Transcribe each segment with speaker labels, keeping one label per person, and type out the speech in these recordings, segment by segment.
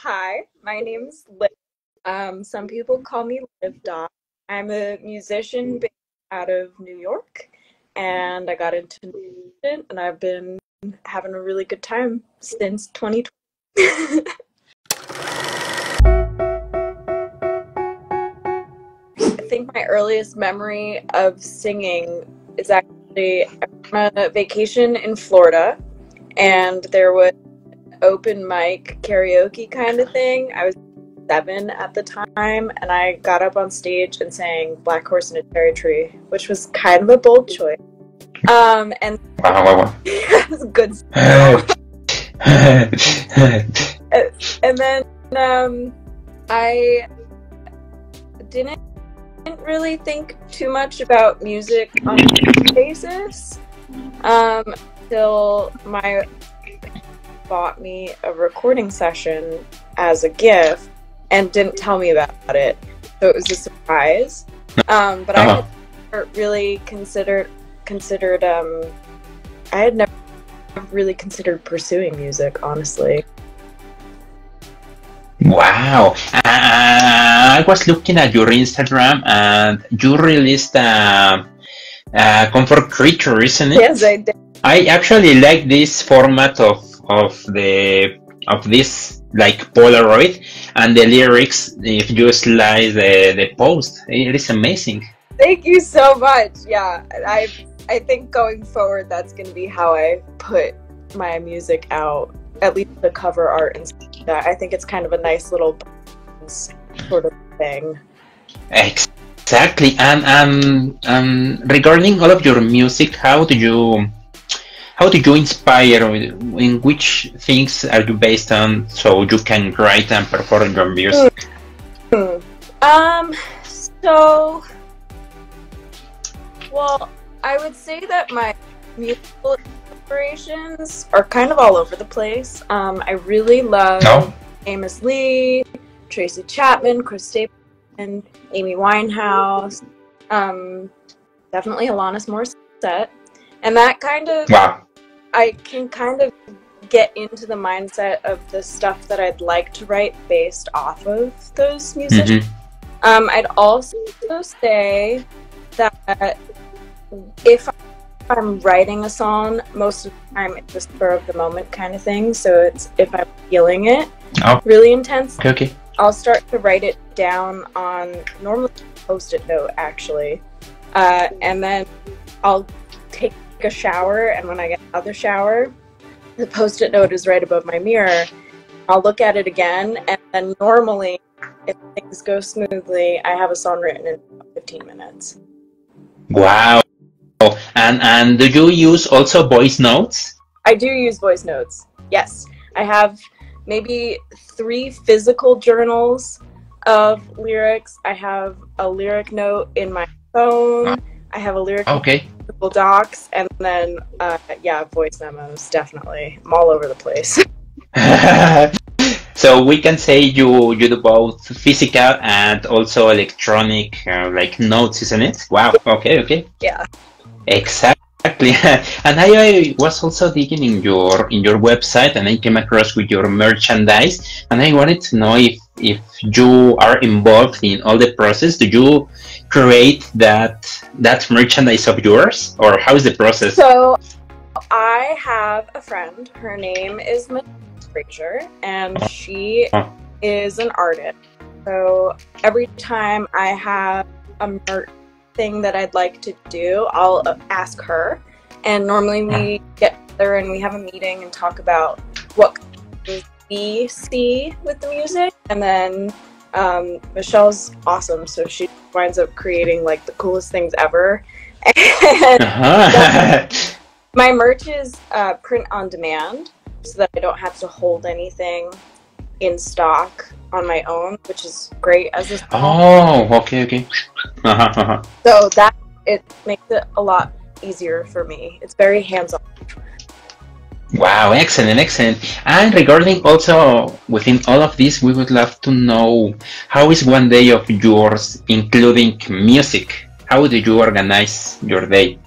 Speaker 1: hi, my name's Liv. Um, some people call me Liv Dot. I'm a musician based out of New York, and I got into music, and I've been having a really good time since 2020. I think my earliest memory of singing is actually on a vacation in Florida, and there was open mic karaoke kind of thing. I was seven at the time, and I got up on stage and sang "Black Horse in a Cherry Tree," which was kind of a bold choice. Um, and
Speaker 2: wow, wow, wow.
Speaker 1: good. and then um, I didn't really think too much about music on a basis um, until my bought me a recording session as a gift and didn't tell me about it. So it was a surprise. Um, but
Speaker 2: Uh-huh.
Speaker 1: I had really considered considered um, I had never really considered pursuing music, honestly.
Speaker 2: Wow. Uh, I was looking at your Instagram and you released a, a comfort creature, isn't it?
Speaker 1: Yes, I did.
Speaker 2: I actually like this format of of the of this like Polaroid and the lyrics. If you slide the, the post, it is amazing.
Speaker 1: Thank you so much. Yeah, I I think going forward, that's going to be how I put my music out. At least the cover art and stuff like that. I think it's kind of a nice little sort of thing.
Speaker 2: Exactly. And um, um, regarding all of your music, how do you how do you inspire? In which things are you based on so you can write and perform your music?
Speaker 1: Hmm. Um. So, well, I would say that my musical inspirations are kind of all over the place. Um, I really love
Speaker 2: No.
Speaker 1: Amos Lee, Tracy Chapman, Chris Stapleton, Amy Winehouse, um, definitely Alanis Morissette, and that kind of
Speaker 2: Wow.
Speaker 1: I can kind of get into the mindset of the stuff that I'd like to write based off of those musicians.
Speaker 2: Mhm.
Speaker 1: Um, I'd also say that if I'm writing a song, most of the time it's a spur of the moment kind of thing. So it's if I'm feeling it
Speaker 2: Oh.
Speaker 1: really intense,
Speaker 2: Okay. Okay.
Speaker 1: I'll start to write it down on normally post-it note actually, uh, and then I'll take a shower. And when I get out of the shower, the post-it note is right above my mirror. I'll look at it again, and then normally, if things go smoothly, I have a song written in 15 minutes.
Speaker 2: Wow. And and do you use also voice notes?
Speaker 1: I do use voice notes. Yes, I have maybe three physical journals of lyrics. I have a lyric note in my phone. I have a lyric note
Speaker 2: Okay.
Speaker 1: Google Docs, and then uh, yeah, voice memos. Definitely, I'm all over the place.
Speaker 2: so we can say you you do both physical and also electronic uh, like notes, isn't it? Wow. Okay. Okay.
Speaker 1: yeah.
Speaker 2: Exactly. and I, I was also digging in your in your website and I came across with your merchandise and I wanted to know if if you are involved in all the process. Do you create that that merchandise of yours or how is the process?
Speaker 1: So I have a friend. Her name is Michelle Frazier, and she
Speaker 2: Oh.
Speaker 1: is an artist. So every time I have a merch thing that I'd like to do, I'll uh, ask her. And normally we get together and we have a meeting and talk about what we see with the music. And then um, Michelle's awesome, so she winds up creating like the coolest things ever. And
Speaker 2: Uh-huh.
Speaker 1: my merch is uh, print on demand, so that I don't have to hold anything in stock on my own, which is great as a
Speaker 2: oh, okay, okay. Uh-huh, uh-huh.
Speaker 1: so that it makes it a lot easier for me. It's very hands on.
Speaker 2: Wow, excellent, excellent. And regarding also within all of this, we would love to know how is one day of yours, including music? How do you organize your day?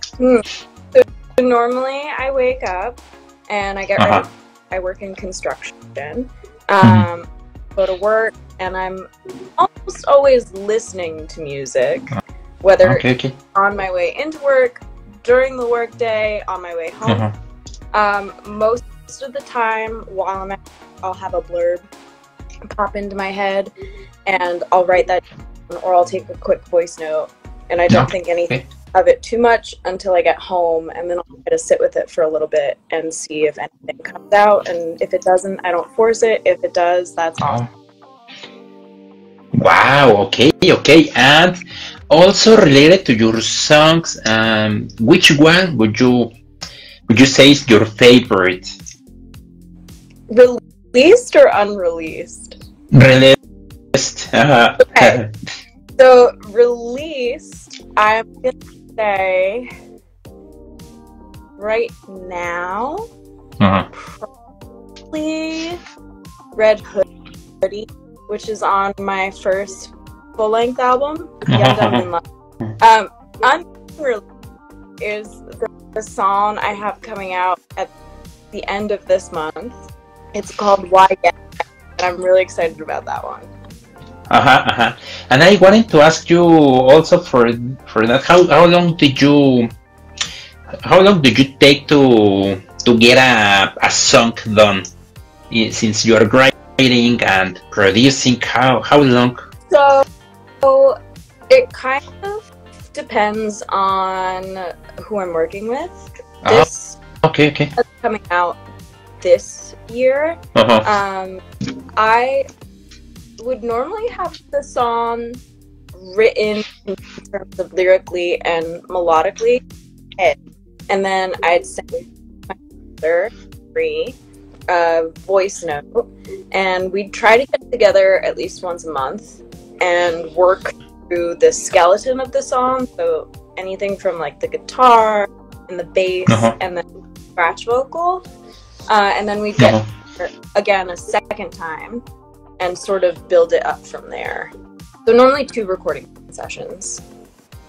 Speaker 1: Normally, I wake up and I get
Speaker 2: Uh-huh.
Speaker 1: ready. I work in construction. Um, go to work and I'm almost always listening to music, whether
Speaker 2: Okay, okay.
Speaker 1: on my way into work, during the workday, on my way home.
Speaker 2: Uh-huh.
Speaker 1: Um, most of the time, while I'm at, I'll have a blurb pop into my head, and I'll write that, down, or I'll take a quick voice note, and I don't think anything of it too much until I get home, and then I'll try to sit with it for a little bit and see if anything comes out, and if it doesn't, I don't force it. If it does, that's awesome.
Speaker 2: Wow. Okay. Okay. And also related to your songs, um, which one would you would you say is your favorite?
Speaker 1: Released or unreleased?
Speaker 2: Released. Uh,
Speaker 1: Okay. So released, I'm gonna say right now,
Speaker 2: uh-huh.
Speaker 1: probably Red Hoodie, which is on my first full length album, Young Dumb and Love. Um, unreleased is the, the song I have coming out at the end of this month. It's called Why Yet, and I'm really excited about that one.
Speaker 2: Uh-huh, uh-huh. And I wanted to ask you also for for that how how long did you how long did you take to to get a, a song done since you are writing and producing how how long
Speaker 1: So, so it kind of depends on who I'm working with.
Speaker 2: Oh.
Speaker 1: This
Speaker 2: okay okay
Speaker 1: is coming out this year.
Speaker 2: uh-huh.
Speaker 1: Um, I would normally have the song written in terms of lyrically and melodically, and then I'd send my mother free uh, voice note, and we'd try to get together at least once a month and work through the skeleton of the song. So anything from like the guitar and the bass
Speaker 2: Uh-huh.
Speaker 1: and the scratch vocal, uh, and then we'd get
Speaker 2: uh-huh.
Speaker 1: again a second time and sort of build it up from there. So normally two recording sessions.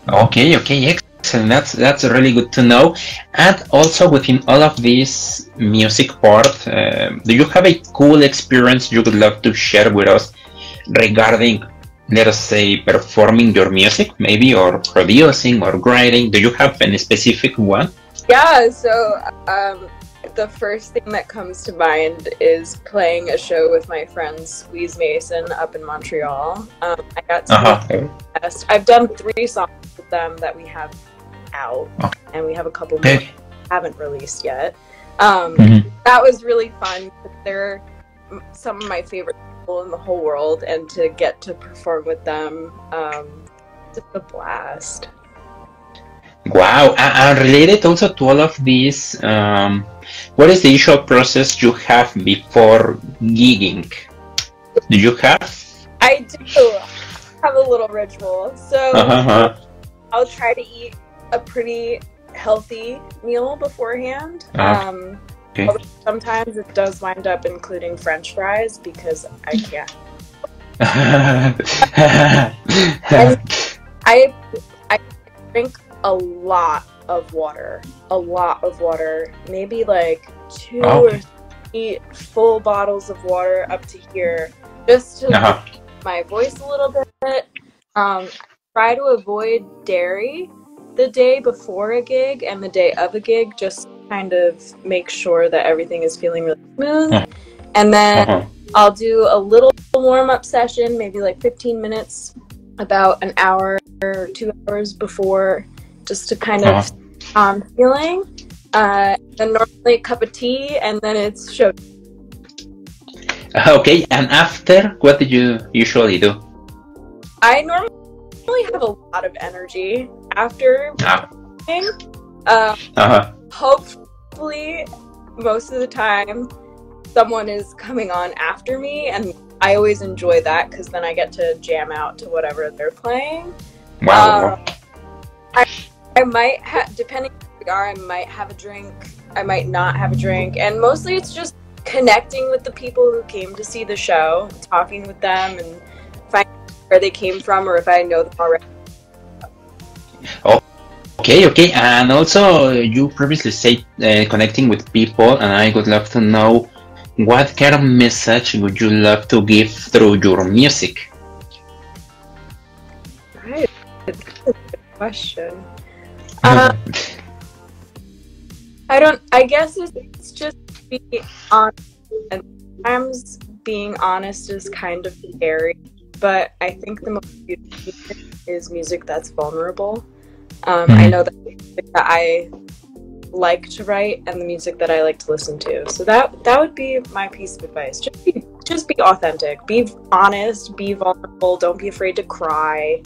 Speaker 2: Okay, okay, excellent. That's that's really good to know. And also within all of this music part, um, do you have a cool experience you would love to share with us regarding, let us say, performing your music, maybe, or producing or writing? Do you have any specific one?
Speaker 1: Yeah, so um, the first thing that comes to mind is playing a show with my friend Squeeze Mason up in Montreal. Um, I got to
Speaker 2: Uh-huh.
Speaker 1: test. I've done three songs with them that we have out,
Speaker 2: Okay.
Speaker 1: and we have a couple more
Speaker 2: Okay.
Speaker 1: haven't released yet. Um,
Speaker 2: Mhm.
Speaker 1: that was really fun. They're some of my favorite people in the whole world, and to get to perform with them, um, it's a blast.
Speaker 2: Wow, a- and related also to all of these, um, what is the usual process you have before gigging? Do you have?
Speaker 1: I do have a little ritual, so
Speaker 2: Uh-huh.
Speaker 1: I'll try to eat a pretty healthy meal beforehand.
Speaker 2: Ah,
Speaker 1: Um,
Speaker 2: okay.
Speaker 1: Sometimes it does wind up including French fries because I can't. I I drink a lot of water, a lot of water, maybe like two
Speaker 2: Oh,
Speaker 1: or three full bottles of water up to here, just to
Speaker 2: uh-huh.
Speaker 1: my voice a little bit. Um, try to avoid dairy the day before a gig and the day of a gig, just kind of make sure that everything is feeling really smooth.
Speaker 2: Mhm.
Speaker 1: And then
Speaker 2: Uh-huh.
Speaker 1: I'll do a little warm up session, maybe like 15 minutes, about an hour or two hours before, just to kind of um, feeling. Uh, and normally a cup of tea, and then it's show.
Speaker 2: Okay, and after, what do you usually do?
Speaker 1: I normally have a lot of energy after
Speaker 2: Ah.
Speaker 1: Uh,
Speaker 2: uh-huh.
Speaker 1: Hopefully, most of the time, someone is coming on after me, and I always enjoy that because then I get to jam out to whatever they're playing.
Speaker 2: Wow.
Speaker 1: Um, I, I might have, depending on are, I might have a drink. I might not have a drink, and mostly it's just connecting with the people who came to see the show, talking with them, and finding where they came from, or if I know them already.
Speaker 2: Okay, okay, and also uh, you previously said uh, connecting with people, and I would love to know what kind of message would you love to give through your music?
Speaker 1: Right. That's a good question. Uh, I don't. I guess it's just being honest, and sometimes being honest is kind of scary. But I think the most beautiful music is music that's vulnerable. Um, I
Speaker 2: Mhm.
Speaker 1: know that music that I like to write and the music that I like to listen to. So that that would be my piece of advice. Just be just be authentic. Be honest. Be vulnerable. Don't be afraid to cry.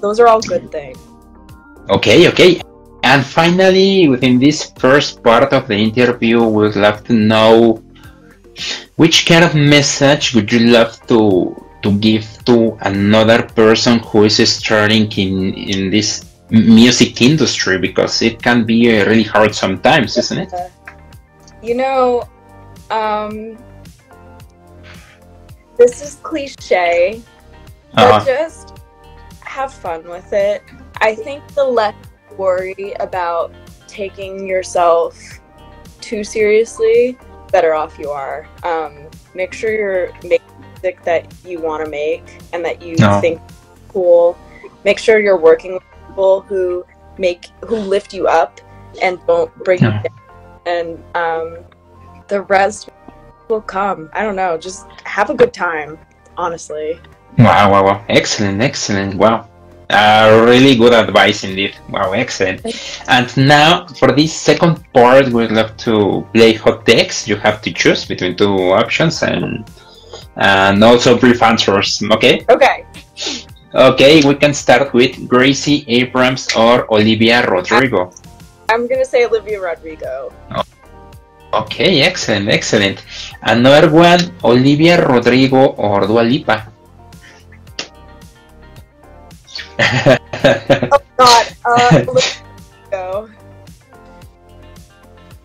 Speaker 1: Those are all good things.
Speaker 2: Okay, okay. And finally, within this first part of the interview, we'd love to know which kind of message would you love to to give to another person who is starting in in this music industry because it can be uh, really hard sometimes, isn't it?
Speaker 1: You know, um, this is cliche, but
Speaker 2: Uh,
Speaker 1: just have fun with it. I think the less you worry about taking yourself too seriously, better off you are. Um, make sure you're making music that you want to make and that you
Speaker 2: No.
Speaker 1: think cool. Make sure you're working with people who make who lift you up and don't bring you down. And um, the rest will come. I don't know. Just have a good time. Honestly.
Speaker 2: Wow, wow, wow. Excellent, excellent. Wow. Uh, really good advice indeed. Wow, excellent. And now for this second part, we'd love to play hot takes. You have to choose between two options and and also brief answers. Okay?
Speaker 1: Okay.
Speaker 2: Okay, we can start with Gracie Abrams or Olivia Rodrigo.
Speaker 1: I'm gonna say Olivia Rodrigo.
Speaker 2: Okay, excellent, excellent. Another one, Olivia Rodrigo or Dua Lipa.
Speaker 1: Oh God. Uh, Rodrigo.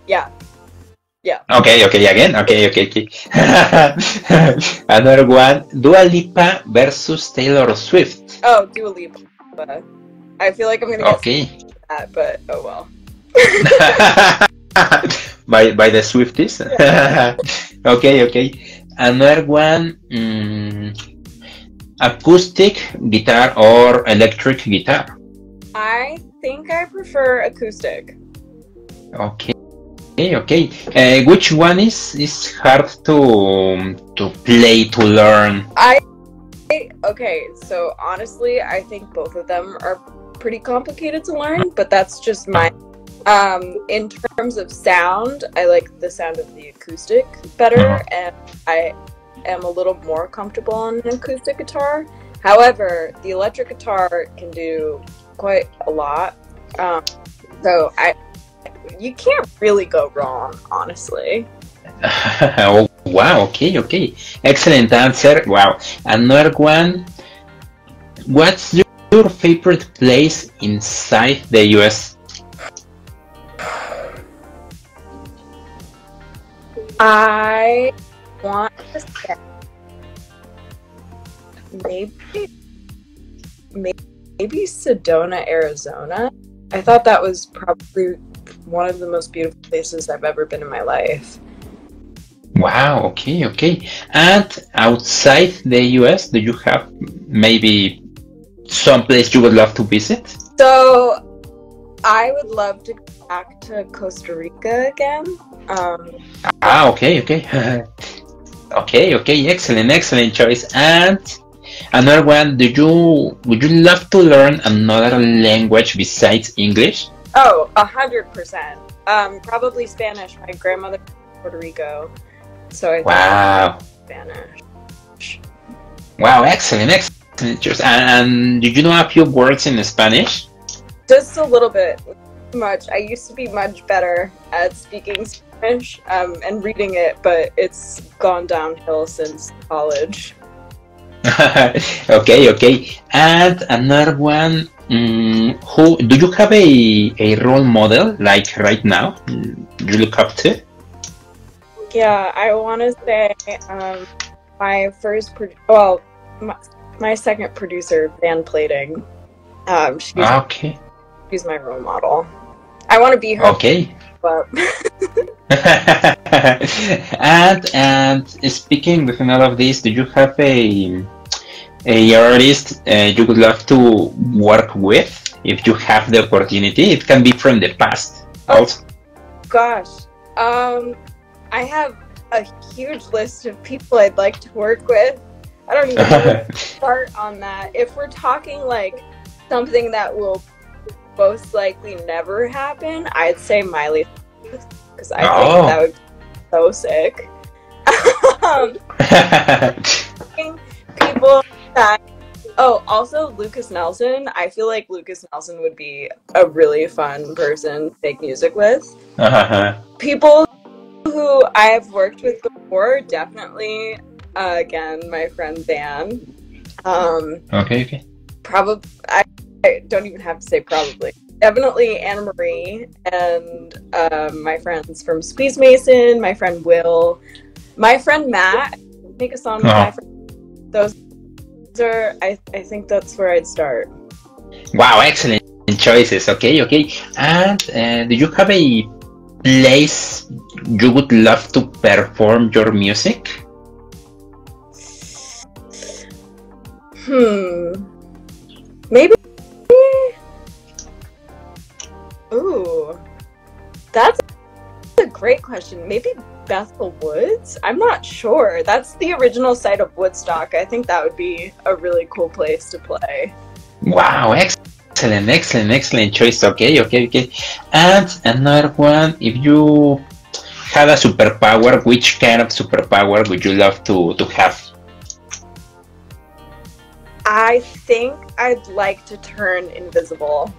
Speaker 1: Yeah.
Speaker 2: Okay, okay, again. Okay, okay, okay. Another one, Dua Lipa versus Taylor Swift.
Speaker 1: Oh, Dua Lipa. I feel like I'm gonna get
Speaker 2: Okay.
Speaker 1: that, but oh well.
Speaker 2: by by the Swifties. okay, okay. Another one, mm, acoustic guitar or electric guitar.
Speaker 1: I think I prefer acoustic.
Speaker 2: Okay. Okay, okay. Uh, which one is is hard to to play to learn?
Speaker 1: I okay, so honestly, I think both of them are pretty complicated to learn, but that's just my um in terms of sound, I like the sound of the acoustic better
Speaker 2: Uh-huh.
Speaker 1: and I am a little more comfortable on an acoustic guitar. However, the electric guitar can do quite a lot. Um, so I you can't really go wrong, honestly.
Speaker 2: oh, wow, okay, okay. Excellent answer. Wow. Another one. What's your favorite place inside the US?
Speaker 1: I want to say maybe maybe Sedona, Arizona. I thought that was probably one of the most beautiful places I've ever been in my life.
Speaker 2: Wow, okay, okay. And outside the US, do you have maybe some place you would love to visit?
Speaker 1: So I would love to go back to Costa Rica again. Um,
Speaker 2: Ah, okay, okay. okay, okay, excellent, excellent choice. And another one, do you would you love to learn another language besides English?
Speaker 1: Oh, a hundred percent. Um, probably Spanish. My grandmother from Puerto Rico, so I
Speaker 2: Wow.
Speaker 1: Spanish.
Speaker 2: Wow, excellent, excellent. And, and did you know a few words in Spanish?
Speaker 1: Just a little bit. Much. I used to be much better at speaking Spanish um, and reading it, but it's gone downhill since college.
Speaker 2: okay, okay. And another one, mm, who do you have a, a role model like right now? You look up to?
Speaker 1: Yeah, I want to say um, my first, pro- well, my, my second producer, Van Plating. Um, she's,
Speaker 2: Okay.
Speaker 1: she's my role model. I want to be her.
Speaker 2: Okay.
Speaker 1: But
Speaker 2: and and speaking within all of this, do you have a a artist uh, you would love to work with if you have the opportunity? It can be from the past
Speaker 1: Oh.
Speaker 2: also.
Speaker 1: gosh, um, I have a huge list of people I'd like to work with. I don't even know start on that. If we're talking like something that will most likely never happen, I'd say Miley because I
Speaker 2: Oh.
Speaker 1: think that would be so sick. um, people that oh also lukas nelson i feel like lukas nelson would be a really fun person to make music with
Speaker 2: Uh-huh.
Speaker 1: people who i have worked with before definitely uh, again my friend dan um
Speaker 2: okay, okay.
Speaker 1: probably I, I don't even have to say probably definitely anna marie and um, my friends from squeeze mason my friend will my friend matt make a song with
Speaker 2: Uh-huh.
Speaker 1: my friend those I, I think that's where i'd start
Speaker 2: Wow, excellent choices. Okay, okay. And uh, do you have a place you would love to perform your music?
Speaker 1: hmm maybe ooh that's a great question maybe bethel woods i'm not sure that's the original site of woodstock i think that would be a really cool place to play
Speaker 2: Wow, excellent, excellent, excellent choice. Okay, okay, okay. And another one, if you had a superpower, which kind of superpower would you love to, to have?
Speaker 1: I think I'd like to turn invisible.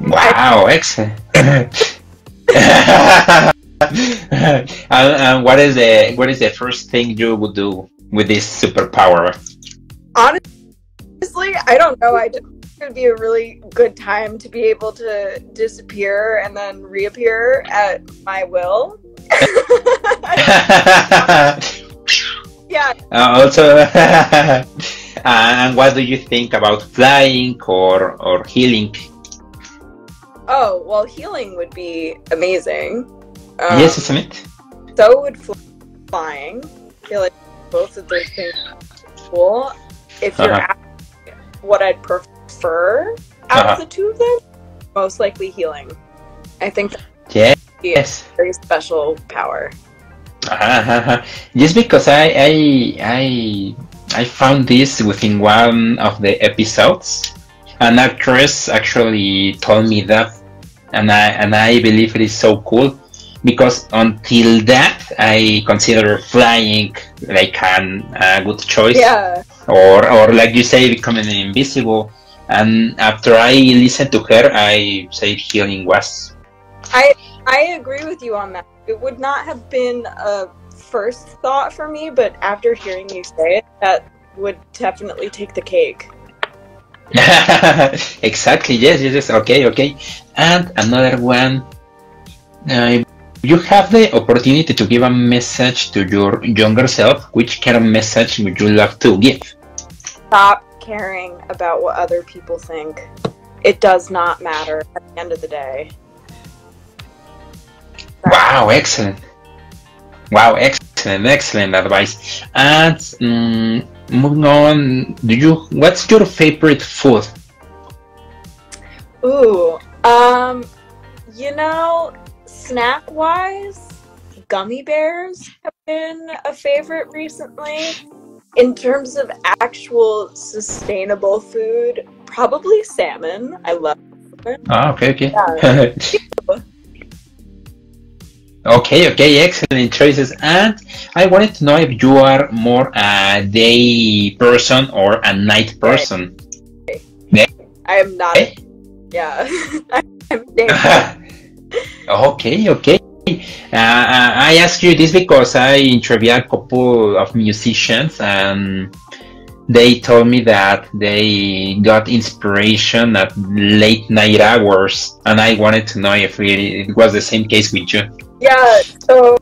Speaker 2: Wow, excellent. and, and what is the what is the first thing you would do with this superpower?
Speaker 1: Honestly, I don't know. I just it would be a really good time to be able to disappear and then reappear at my will. yeah,
Speaker 2: Uh, also, and what do you think about flying or or healing?
Speaker 1: oh, well, healing would be amazing. Um,
Speaker 2: yes, isn't it?
Speaker 1: So would flying. I feel like both of those things are cool. If you're
Speaker 2: Uh-huh.
Speaker 1: asking what I'd prefer out
Speaker 2: Uh-huh.
Speaker 1: of the two of them, most likely healing. I think
Speaker 2: Yes.
Speaker 1: a
Speaker 2: Yes.
Speaker 1: very special power.
Speaker 2: Uh-huh. Just because I I I I found this within one of the episodes. An actress actually told me that, and I and I believe it is so cool because until that I consider flying like an, a good choice.
Speaker 1: Yeah.
Speaker 2: or or like you say becoming invisible and after i listened to her i said healing was
Speaker 1: I I agree with you on that. It would not have been a first thought for me, but after hearing you say it, that would definitely take the cake.
Speaker 2: exactly yes yes yes okay okay and another one uh, you have the opportunity to give a message to your younger self which kind of message would you love to give
Speaker 1: Stop caring about what other people think. It does not matter at the end of the day.
Speaker 2: Wow, excellent. Wow, excellent, excellent advice. And mm, moving on, do you? What's your favorite food?
Speaker 1: Ooh, um, you know, snack wise, gummy bears have been a favorite recently. In terms of actual sustainable food, probably salmon. I love
Speaker 2: Ah, okay, okay.
Speaker 1: Yeah.
Speaker 2: okay, okay, excellent choices. And I wanted to know if you are more a day person or a night person.
Speaker 1: I am not.
Speaker 2: Eh?
Speaker 1: Yeah, I'm dating.
Speaker 2: okay, okay. Uh, I ask you this because I interviewed a couple of musicians and they told me that they got inspiration at late night hours, and I wanted to know if it, it was the same case with you.
Speaker 1: Yeah, so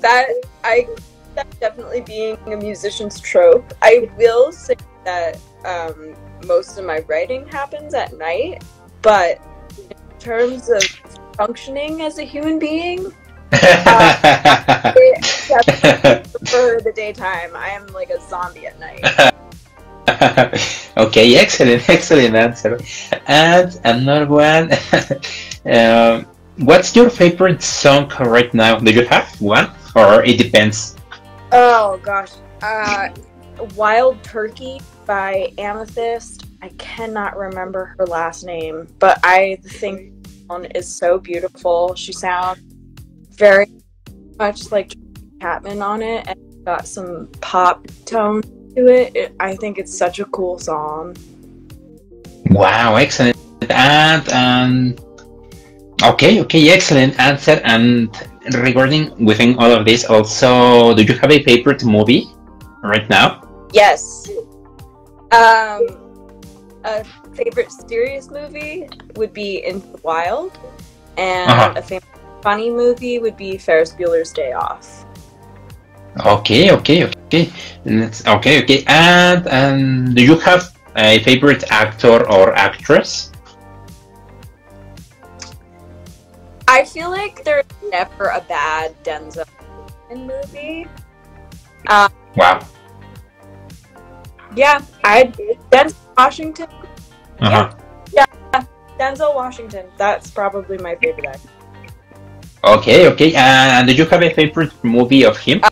Speaker 1: that I that definitely being a musician's trope. I will say that um, most of my writing happens at night, but in terms of functioning as a human being, definitely prefer the daytime. I am like a zombie at night.
Speaker 2: okay, excellent, excellent answer. And another one. um, what's your favorite song right now? Do you have one, or it depends?
Speaker 1: Oh gosh, uh, Wild Turkey by Amethyst. I cannot remember her last name, but I think is so beautiful. She sounds very much like Chapman on it, and got some pop tone to it. it. I think it's such a cool song.
Speaker 2: Wow, excellent. And um, okay, okay, excellent answer. And regarding within all of this, also, do you have a favorite movie right now?
Speaker 1: Yes. Um, a favorite serious movie would be Into the Wild, and
Speaker 2: Uh-huh.
Speaker 1: a favorite funny movie would be Ferris Bueller's Day Off.
Speaker 2: Okay, okay, okay. Let's, okay, okay. And um, do you have a favorite actor or actress?
Speaker 1: I feel like there's never a bad Denzel movie. Um,
Speaker 2: Wow.
Speaker 1: yeah, I Denzel Washington.
Speaker 2: Uh-huh.
Speaker 1: Yeah, Denzel Washington. That's probably my favorite actor.
Speaker 2: Okay, okay. And did you have a favorite movie of him?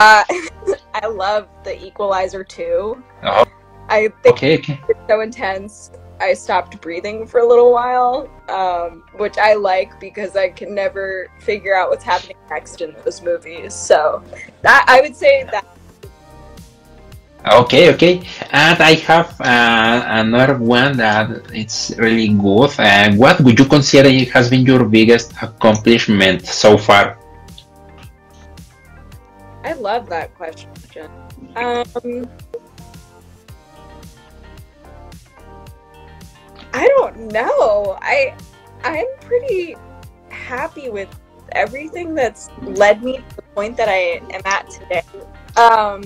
Speaker 1: Uh, I love The Equalizer 2.
Speaker 2: Oh.
Speaker 1: I think
Speaker 2: Okay, okay.
Speaker 1: it's so intense. I stopped breathing for a little while, um, which I like because I can never figure out what's happening next in those movies. So that I would say that
Speaker 2: Okay, okay. And I have uh, another one that it's really good. Uh, what would you consider it has been your biggest accomplishment so far?
Speaker 1: I love that question. Um, I don't know. I I'm pretty happy with everything that's led me to the point that I am at today. Um,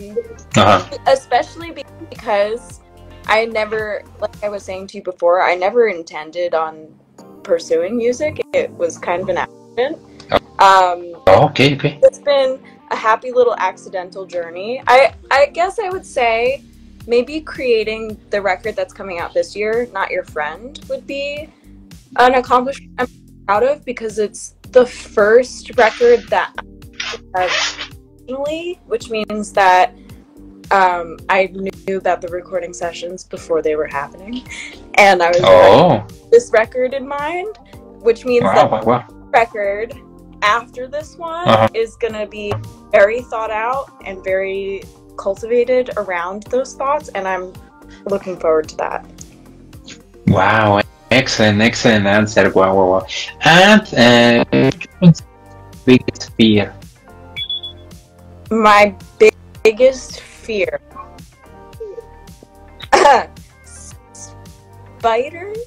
Speaker 2: Uh-huh.
Speaker 1: especially because I never, like I was saying to you before, I never intended on pursuing music. It was kind of an accident. Um,
Speaker 2: Okay, okay.
Speaker 1: it's been a happy little accidental journey. I I guess I would say maybe creating the record that's coming out this year, Not Your Friend, would be an accomplishment I'm proud of because it's the first record that I professionally, which means that um, I knew about the recording sessions before they were happening, and I was like,
Speaker 2: Oh,
Speaker 1: this record in mind, which means that
Speaker 2: wow, wow, wow.
Speaker 1: record after this one
Speaker 2: Uh-huh.
Speaker 1: is gonna be very thought out and very cultivated around those thoughts, and I'm looking forward to that.
Speaker 2: Wow, excellent, excellent answer. Wow, wow, wow. And uh, biggest fear.
Speaker 1: My big, biggest fear spiders.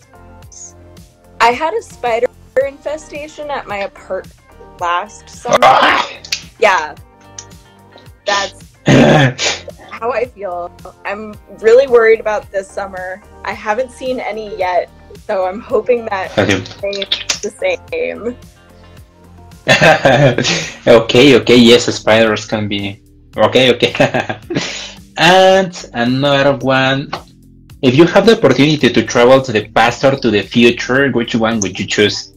Speaker 1: I had a spider infestation at my apartment last summer.
Speaker 2: Ah.
Speaker 1: Yeah, that's how I feel. I'm really worried about this summer. I haven't seen any yet, so I'm hoping that
Speaker 2: Okay.
Speaker 1: it's the same.
Speaker 2: okay, okay, yes, spiders can be. Okay, okay. and another one. If you have the opportunity to travel to the past or to the future, which one would you choose?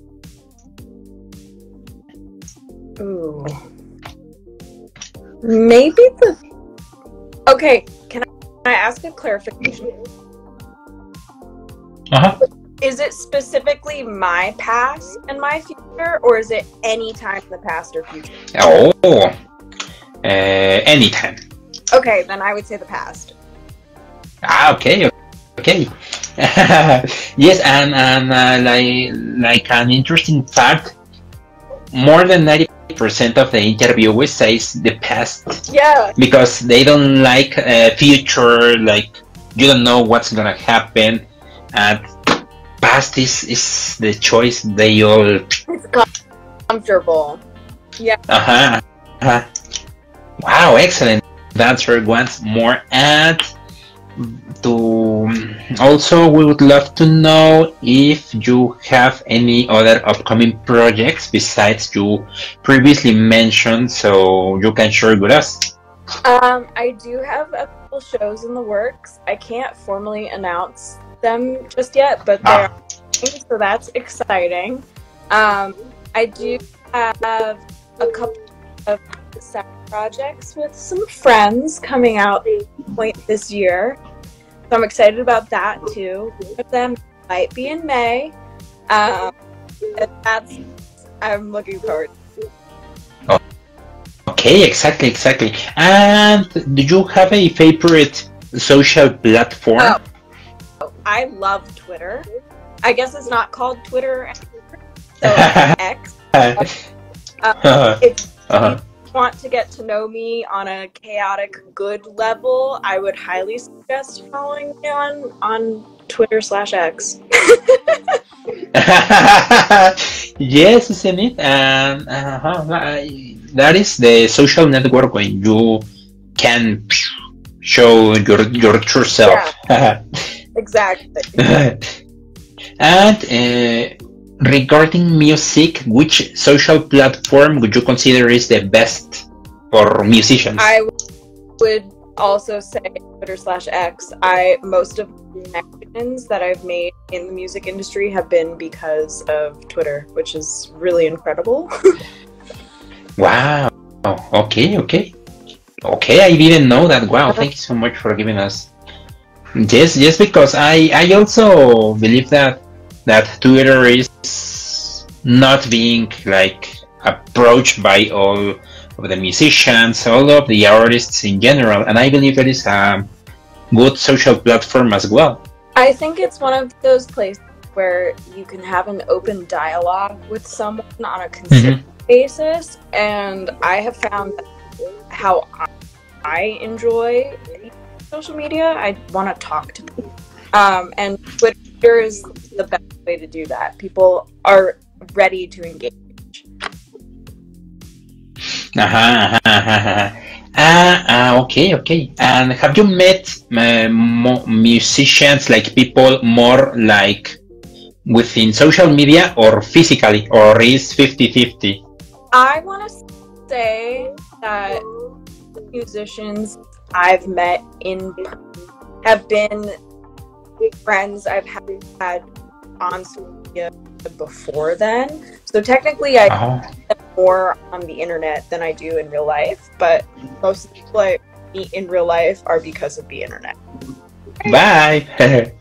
Speaker 1: Ooh. Maybe the. Okay, can I, can I ask a clarification?
Speaker 2: Uh-huh.
Speaker 1: Is it specifically my past and my future, or is it any time in the past or future?
Speaker 2: Oh, uh, anytime.
Speaker 1: Okay, then I would say the past.
Speaker 2: Ah, okay, okay. yes, and and uh, like like an interesting fact, more than ninety percent of the interviewers says the past
Speaker 1: Yeah,
Speaker 2: because they don't like uh, future. Like you don't know what's gonna happen, and past is is the choice they all.
Speaker 1: it's comfortable.
Speaker 2: Uh-huh. uh-huh. Wow, excellent answer once more. And to also we would love to know if you have any other upcoming projects besides you previously mentioned so you can share with us
Speaker 1: um, i do have a couple shows in the works i can't formally announce them just yet but they're ah. so that's exciting um, i do have a couple of projects with some friends coming out point this year. So I'm excited about that too. One of them might be in May. Um, that's I'm looking forward.
Speaker 2: Oh, okay, exactly, exactly. And do you have a favorite social platform?
Speaker 1: Oh, I love Twitter. I guess it's not called Twitter. So X. Uh, it's uh-huh want to get to know me on a chaotic good level, I would highly suggest following me on on Twitter slash X.
Speaker 2: yes, isn't it? Um, uh-huh. That is the social network when you can show your your true self.
Speaker 1: Yeah. exactly.
Speaker 2: and uh, regarding music, which social platform would you consider is the best for musicians?
Speaker 1: I would also say Twitter slash X. I most of the connections that I've made in the music industry have been because of Twitter, which is really incredible.
Speaker 2: wow. Okay, okay. Okay, I didn't know that. Wow, thank you so much for giving us. Yes, yes, because I I also believe that that Twitter is not being like approached by all of the musicians, all of the artists in general, and I believe it is a good social platform as well.
Speaker 1: I think it's one of those places where you can have an open dialogue with someone on a consistent mm-hmm. basis, and I have found how I enjoy social media. I want to talk to people, um, and Twitter is the best way to do that. People are ready to engage.
Speaker 2: Uh-huh, uh-huh, Ah, okay, okay. And have you met uh, musicians, like people more like within social media or physically, or is 50 50?
Speaker 1: I want to say that musicians I've met in have been friends I've had on social media before then. So technically, I uh-huh. more on the internet than I do in real life. But most people I meet in real life are because of the internet.
Speaker 2: Bye.